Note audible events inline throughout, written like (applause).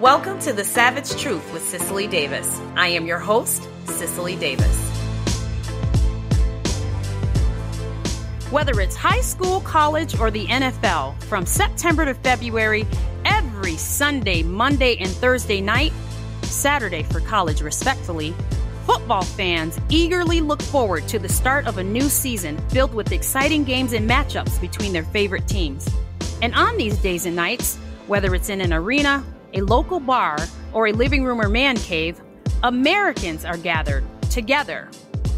Welcome to The Savage Truth with Cicely Davis. I am your host, Cicely Davis. Whether it's high school, college, or the NFL, from September to February, every Sunday, Monday, and Thursday night, Saturday for college, respectfully, football fans eagerly look forward to the start of a new season filled with exciting games and matchups between their favorite teams. And on these days and nights, whether it's in an arena, a local bar, or a living room or man cave, Americans are gathered together,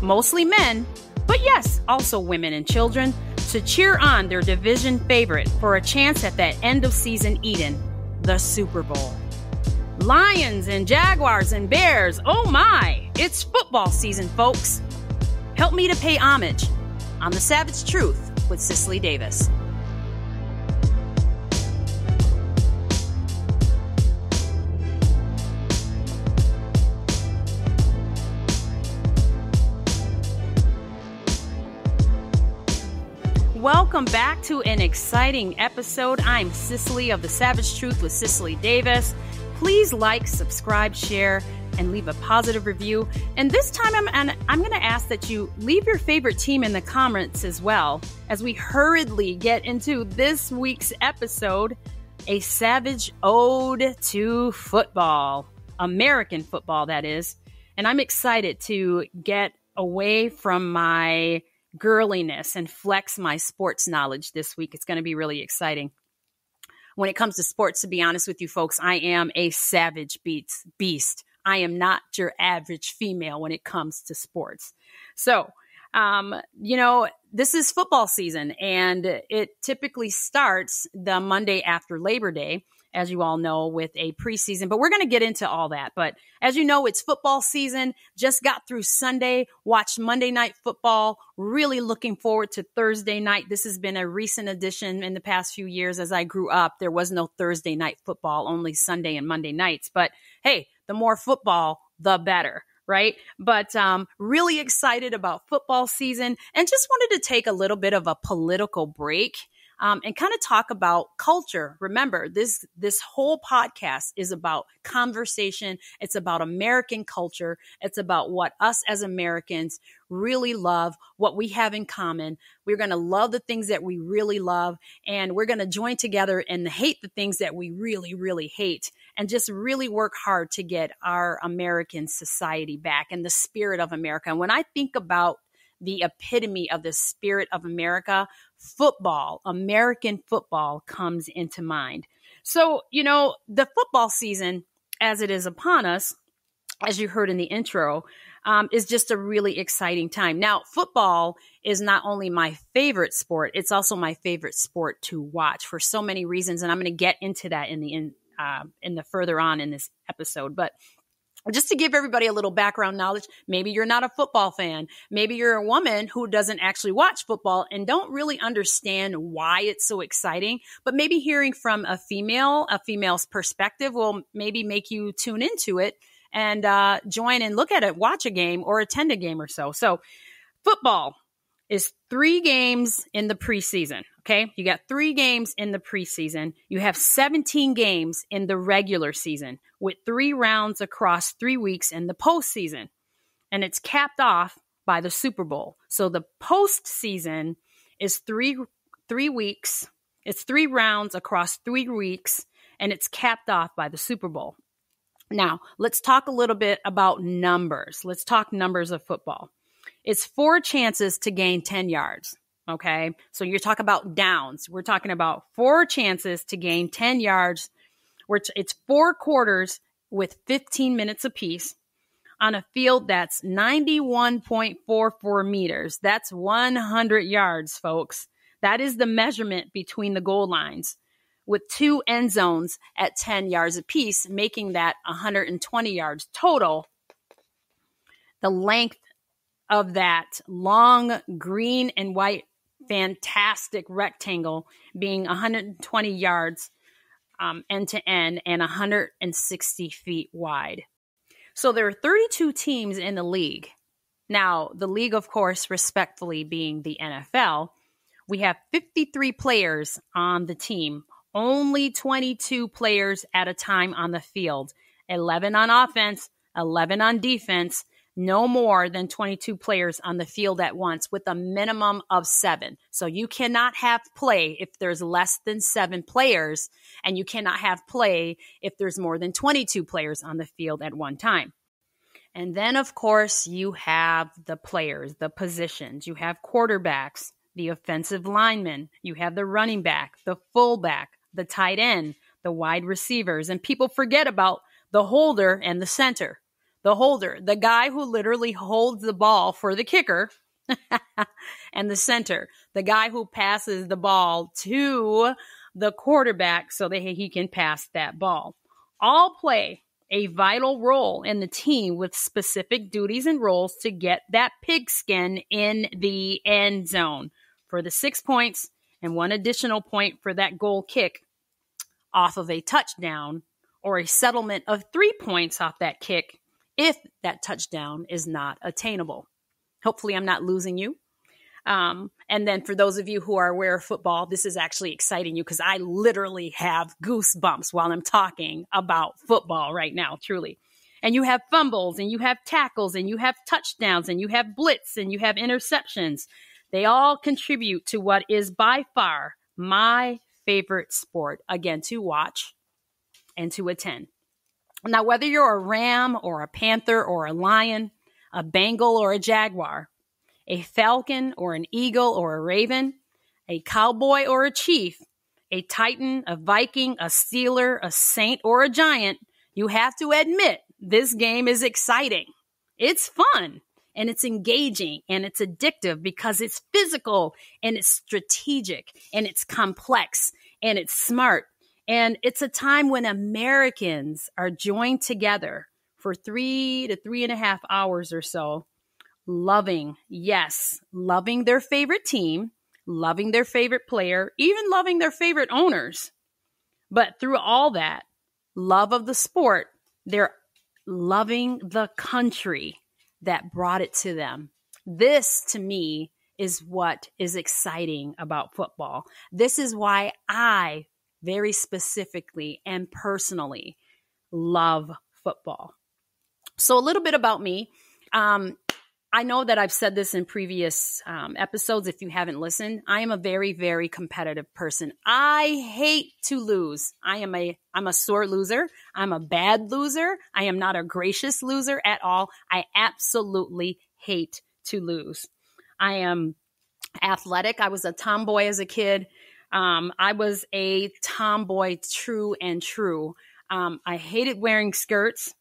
mostly men, but yes, also women and children, to cheer on their division favorite for a chance at that end of season Eden, the Super Bowl. Lions and Jaguars and Bears, oh my, it's football season, folks. Help me to pay homage on The Savage Truth with Cicely Davis. Welcome back to an exciting episode. I'm Cicely of The Savage Truth with Cicely Davis. Please like, subscribe, share, and leave a positive review. And this time, I'm, and I'm going to ask that you leave your favorite team in the comments as well as we hurriedly get into this week's episode a savage ode to football, American football, that is. And I'm excited to get away from my girliness and flex my sports knowledge this week. It's going to be really exciting. When it comes to sports, to be honest with you folks, I am a savage beats beast. I am not your average female when it comes to sports. So, um, you know, this is football season and it typically starts the Monday after Labor Day as you all know, with a preseason. But we're going to get into all that. But as you know, it's football season. Just got through Sunday, watched Monday night football. Really looking forward to Thursday night. This has been a recent addition in the past few years. As I grew up, there was no Thursday night football, only Sunday and Monday nights. But hey, the more football, the better right? But um, really excited about football season and just wanted to take a little bit of a political break um, and kind of talk about culture. Remember, this this whole podcast is about conversation. It's about American culture. It's about what us as Americans really love, what we have in common. We're going to love the things that we really love, and we're going to join together and hate the things that we really, really hate, and just really work hard to get our American society back and the spirit of America. And when I think about the epitome of the spirit of America, football, American football comes into mind. So, you know, the football season, as it is upon us, as you heard in the intro, um, is just a really exciting time. Now, football is not only my favorite sport; it's also my favorite sport to watch for so many reasons, and I'm going to get into that in the in uh, in the further on in this episode. But just to give everybody a little background knowledge, maybe you're not a football fan. Maybe you're a woman who doesn't actually watch football and don't really understand why it's so exciting. But maybe hearing from a female, a female's perspective will maybe make you tune into it and uh, join and look at it, watch a game or attend a game or so. So, football is three games in the preseason. Okay. You got three games in the preseason. You have 17 games in the regular season with three rounds across three weeks in the postseason. And it's capped off by the Super Bowl. So the postseason is three three weeks. It's three rounds across three weeks, and it's capped off by the Super Bowl. Now, let's talk a little bit about numbers. Let's talk numbers of football. It's four chances to gain 10 yards. Okay. So you talk about downs. We're talking about four chances to gain 10 yards. Where it's four quarters with 15 minutes apiece on a field that's 91.44 meters. That's 100 yards, folks. That is the measurement between the goal lines with two end zones at 10 yards apiece, making that 120 yards total. The length of that long green and white fantastic rectangle being 120 yards um, end to end and 160 feet wide. So there are 32 teams in the league. Now, the league, of course, respectfully being the NFL, we have 53 players on the team, only 22 players at a time on the field 11 on offense, 11 on defense, no more than 22 players on the field at once with a minimum of seven. So you cannot have play if there's less than seven players, and you cannot have play if there's more than 22 players on the field at one time. And then, of course, you have the players, the positions. You have quarterbacks, the offensive linemen, you have the running back, the fullback, the tight end, the wide receivers, and people forget about the holder and the center. The holder, the guy who literally holds the ball for the kicker, (laughs) and the center, the guy who passes the ball to the quarterback so that he can pass that ball. All play a vital role in the team with specific duties and roles to get that pigskin in the end zone for the six points and one additional point for that goal kick off of a touchdown or a settlement of three points off that kick if that touchdown is not attainable. Hopefully, I'm not losing you. Um, and then for those of you who are aware of football, this is actually exciting you because I literally have goosebumps while I'm talking about football right now, truly. And you have fumbles and you have tackles and you have touchdowns and you have blitz and you have interceptions. They all contribute to what is by far my favorite sport, again, to watch and to attend. Now, whether you're a ram or a panther or a lion, a Bengal or a jaguar, a falcon or an eagle or a raven, a cowboy or a chief, a titan, a viking, a steeler, a saint, or a giant, you have to admit this game is exciting. It's fun and it's engaging and it's addictive because it's physical and it's strategic and it's complex and it's smart. And it's a time when Americans are joined together for three to three and a half hours or so loving, yes, loving their favorite team, loving their favorite player, even loving their favorite owners. But through all that love of the sport, they're loving the country that brought it to them. This to me is what is exciting about football. This is why I very specifically and personally love football. So, a little bit about me. Um, I know that I've said this in previous um, episodes. If you haven't listened, I am a very, very competitive person. I hate to lose. I am a, I'm a sore loser. I'm a bad loser. I am not a gracious loser at all. I absolutely hate to lose. I am athletic. I was a tomboy as a kid. Um, I was a tomboy, true and true. Um, I hated wearing skirts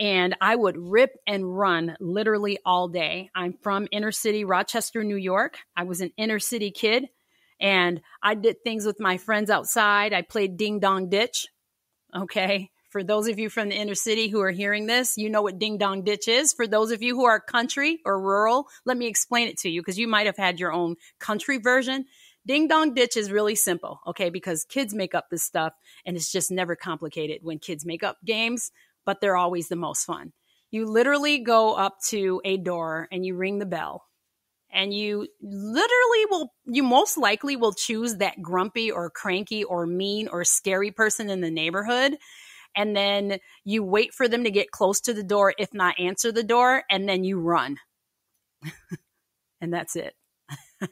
and I would rip and run literally all day. I'm from inner city Rochester, New York. I was an inner city kid and I did things with my friends outside. I played ding dong ditch. Okay. For those of you from the inner city who are hearing this, you know what ding dong ditch is. For those of you who are country or rural, let me explain it to you because you might have had your own country version. Ding dong ditch is really simple, okay? Because kids make up this stuff and it's just never complicated when kids make up games but they're always the most fun. You literally go up to a door and you ring the bell. And you literally will, you most likely will choose that grumpy or cranky or mean or scary person in the neighborhood. And then you wait for them to get close to the door, if not answer the door, and then you run. (laughs) and that's it.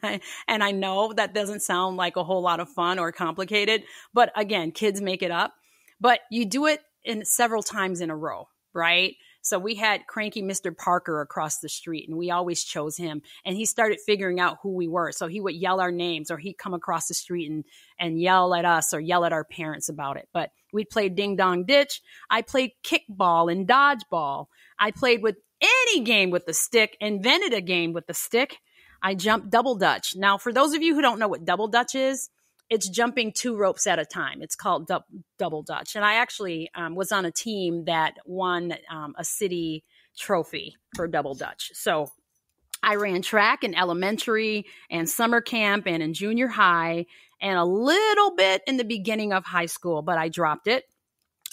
(laughs) and I know that doesn't sound like a whole lot of fun or complicated, but again, kids make it up. But you do it in several times in a row, right? So we had cranky Mr. Parker across the street and we always chose him. And he started figuring out who we were. So he would yell our names or he'd come across the street and, and yell at us or yell at our parents about it. But we played ding dong ditch. I played kickball and dodgeball. I played with any game with the stick, invented a game with the stick. I jumped double dutch. Now, for those of you who don't know what double dutch is, it's jumping two ropes at a time. It's called du- double dutch. And I actually um, was on a team that won um, a city trophy for double dutch. So I ran track in elementary and summer camp and in junior high and a little bit in the beginning of high school, but I dropped it.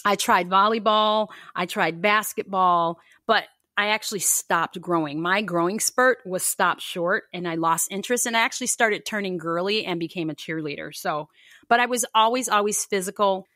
I tried volleyball, I tried basketball, but I actually stopped growing. My growing spurt was stopped short and I lost interest and I actually started turning girly and became a cheerleader. So, but I was always, always physical.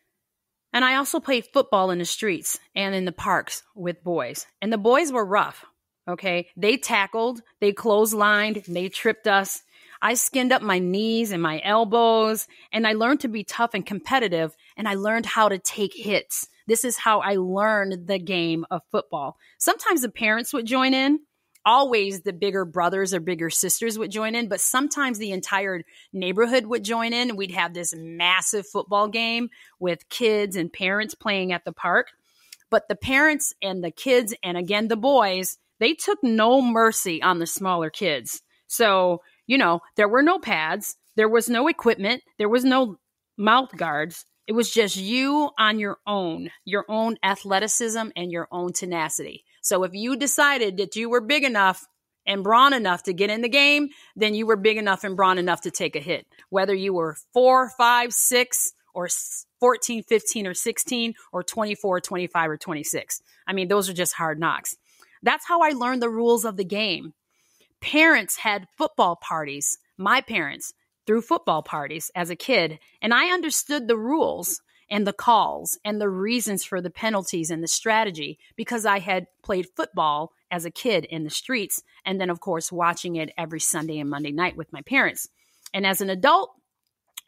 And I also played football in the streets and in the parks with boys. And the boys were rough. Okay. They tackled, they clotheslined, they tripped us. I skinned up my knees and my elbows and I learned to be tough and competitive and I learned how to take hits this is how I learned the game of football. Sometimes the parents would join in. Always the bigger brothers or bigger sisters would join in, but sometimes the entire neighborhood would join in. We'd have this massive football game with kids and parents playing at the park. But the parents and the kids, and again, the boys, they took no mercy on the smaller kids. So, you know, there were no pads, there was no equipment, there was no mouth guards. It was just you on your own, your own athleticism and your own tenacity. So if you decided that you were big enough and brawn enough to get in the game, then you were big enough and brawn enough to take a hit. Whether you were four, five, six, or 14, 15, or 16, or 24, 25, or 26. I mean, those are just hard knocks. That's how I learned the rules of the game. Parents had football parties. My parents threw football parties as a kid, and I understood the rules and the calls and the reasons for the penalties and the strategy because I had played football as a kid in the streets, and then, of course, watching it every Sunday and Monday night with my parents. And as an adult,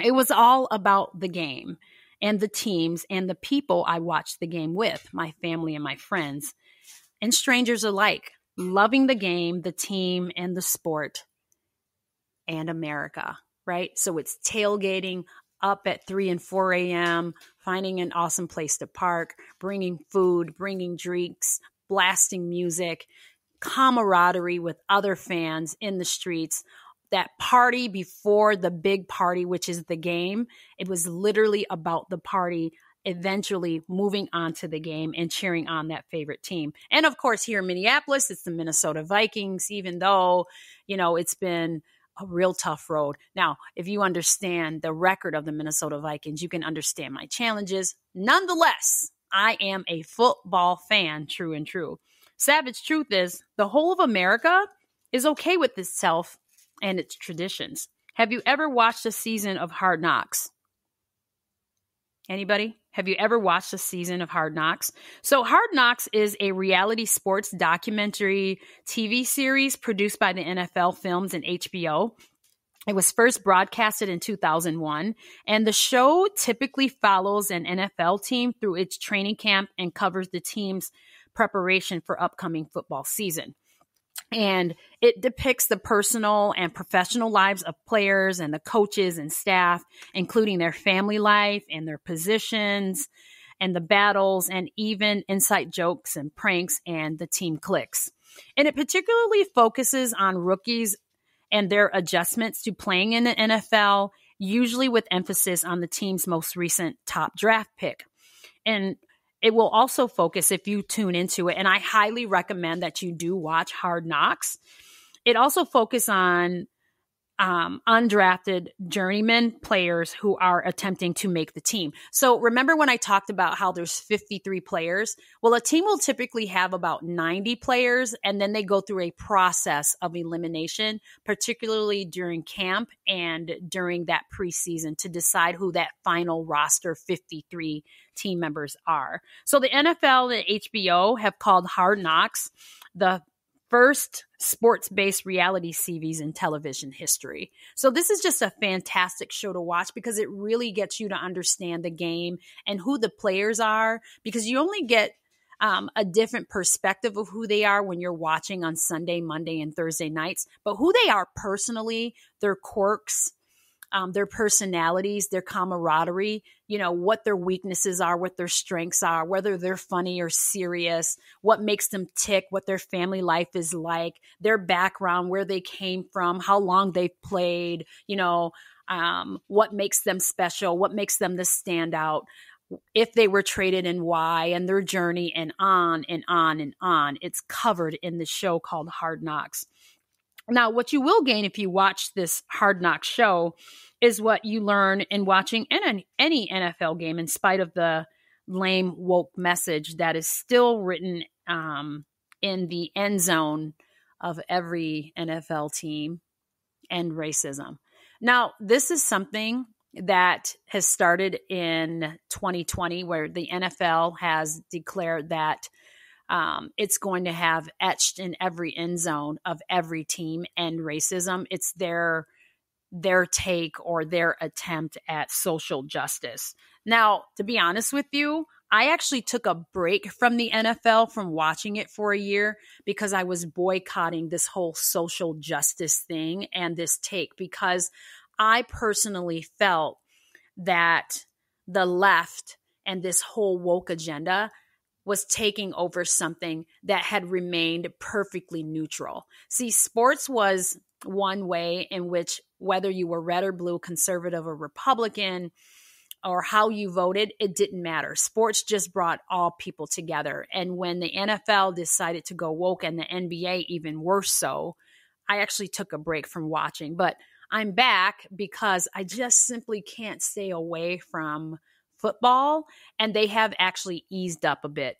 it was all about the game and the teams and the people I watched the game with, my family and my friends, and strangers alike, loving the game, the team, and the sport, and America right? So it's tailgating up at 3 and 4 a.m., finding an awesome place to park, bringing food, bringing drinks, blasting music, camaraderie with other fans in the streets. That party before the big party, which is the game, it was literally about the party eventually moving on to the game and cheering on that favorite team. And of course, here in Minneapolis, it's the Minnesota Vikings, even though, you know, it's been a real tough road. Now, if you understand the record of the Minnesota Vikings, you can understand my challenges. Nonetheless, I am a football fan, true and true. Savage truth is the whole of America is okay with itself and its traditions. Have you ever watched a season of Hard Knocks? Anybody? Have you ever watched a season of Hard Knocks? So, Hard Knocks is a reality sports documentary TV series produced by the NFL Films and HBO. It was first broadcasted in 2001, and the show typically follows an NFL team through its training camp and covers the team's preparation for upcoming football season and it depicts the personal and professional lives of players and the coaches and staff, including their family life and their positions and the battles and even inside jokes and pranks and the team cliques. And it particularly focuses on rookies and their adjustments to playing in the NFL, usually with emphasis on the team's most recent top draft pick. And it will also focus if you tune into it. And I highly recommend that you do watch Hard Knocks. It also focus on um, undrafted journeyman players who are attempting to make the team. So remember when I talked about how there's 53 players? Well, a team will typically have about 90 players and then they go through a process of elimination, particularly during camp and during that preseason to decide who that final roster 53 team members are. So the NFL and HBO have called Hard Knocks the first sports based reality series in television history. So, this is just a fantastic show to watch because it really gets you to understand the game and who the players are because you only get um, a different perspective of who they are when you're watching on Sunday, Monday, and Thursday nights, but who they are personally, their quirks, um, their personalities, their camaraderie, you know, what their weaknesses are, what their strengths are, whether they're funny or serious, what makes them tick, what their family life is like, their background, where they came from, how long they've played, you know, um, what makes them special, what makes them the standout, if they were traded and why, and their journey, and on and on and on. It's covered in the show called Hard Knocks. Now, what you will gain if you watch this Hard Knock show is what you learn in watching any, any NFL game, in spite of the lame woke message that is still written um, in the end zone of every NFL team and racism. Now, this is something that has started in 2020, where the NFL has declared that um, it's going to have etched in every end zone of every team and racism. It's their their take or their attempt at social justice. Now, to be honest with you, I actually took a break from the NFL from watching it for a year because I was boycotting this whole social justice thing and this take because I personally felt that the left and this whole woke agenda was taking over something that had remained perfectly neutral. See, sports was one way in which whether you were red or blue, conservative or Republican, or how you voted, it didn't matter. Sports just brought all people together. And when the NFL decided to go woke and the NBA even worse so, I actually took a break from watching. But I'm back because I just simply can't stay away from football. And they have actually eased up a bit.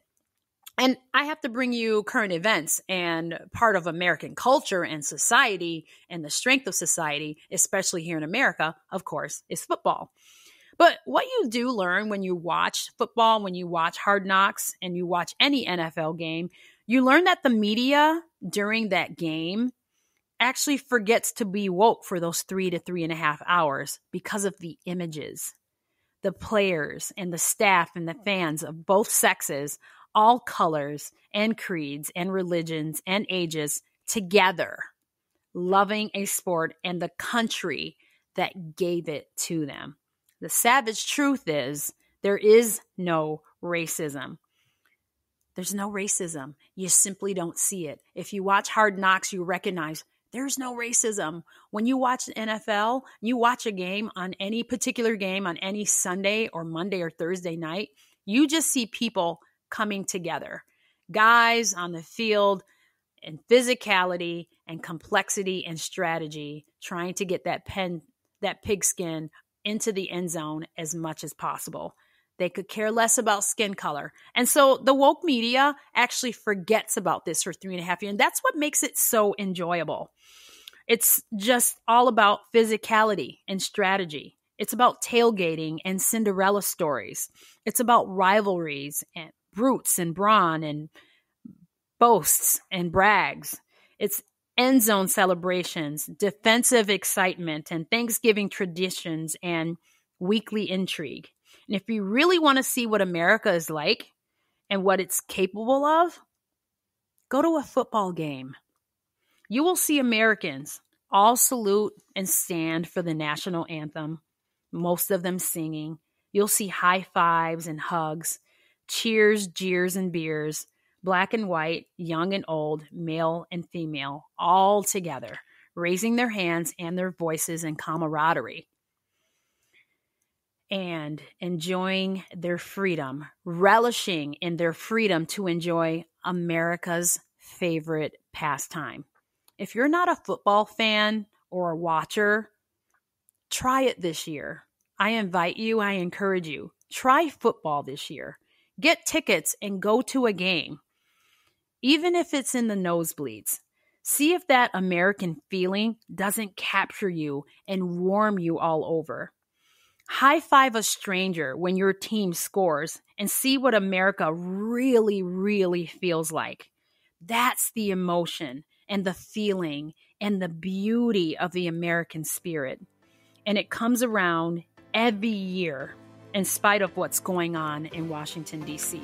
And I have to bring you current events and part of American culture and society and the strength of society, especially here in America, of course, is football. But what you do learn when you watch football, when you watch Hard Knocks and you watch any NFL game, you learn that the media during that game actually forgets to be woke for those three to three and a half hours because of the images. The players and the staff and the fans of both sexes all colors and creeds and religions and ages together, loving a sport and the country that gave it to them. The savage truth is there is no racism. There's no racism. You simply don't see it. If you watch Hard Knocks, you recognize there's no racism. When you watch the NFL, you watch a game on any particular game on any Sunday or Monday or Thursday night, you just see people coming together. Guys on the field and physicality and complexity and strategy trying to get that pen that pigskin into the end zone as much as possible. They could care less about skin color. And so the woke media actually forgets about this for three and a half years. And that's what makes it so enjoyable. It's just all about physicality and strategy. It's about tailgating and Cinderella stories. It's about rivalries and brutes and brawn and boasts and brags. It's end zone celebrations, defensive excitement, and Thanksgiving traditions and weekly intrigue. And if you really want to see what America is like and what it's capable of, go to a football game. You will see Americans all salute and stand for the national anthem, most of them singing. You'll see high fives and hugs cheers, jeers, and beers, black and white, young and old, male and female, all together, raising their hands and their voices in camaraderie and enjoying their freedom, relishing in their freedom to enjoy America's favorite pastime. If you're not a football fan or a watcher, try it this year. I invite you, I encourage you, try football this year. Get tickets and go to a game, even if it's in the nosebleeds. See if that American feeling doesn't capture you and warm you all over. High five a stranger when your team scores and see what America really, really feels like. That's the emotion and the feeling and the beauty of the American spirit. And it comes around every year in spite of what's going on in Washington, D.C.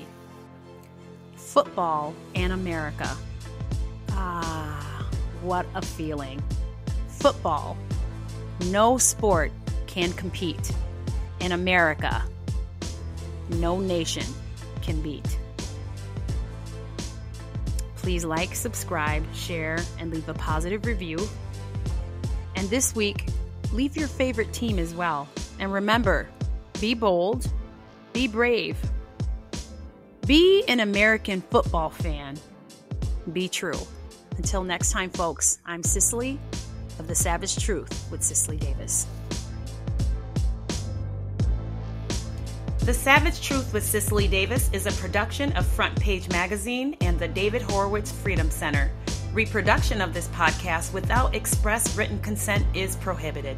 Football and America. Ah, what a feeling. Football. No sport can compete. In America, no nation can beat. Please like, subscribe, share, and leave a positive review. And this week, leave your favorite team as well. And remember, be bold, be brave, be an American football fan, be true. Until next time, folks, I'm Cicely of The Savage Truth with Cicely Davis. The Savage Truth with Cicely Davis is a production of Front Page Magazine and the David Horowitz Freedom Center. Reproduction of this podcast without express written consent is prohibited.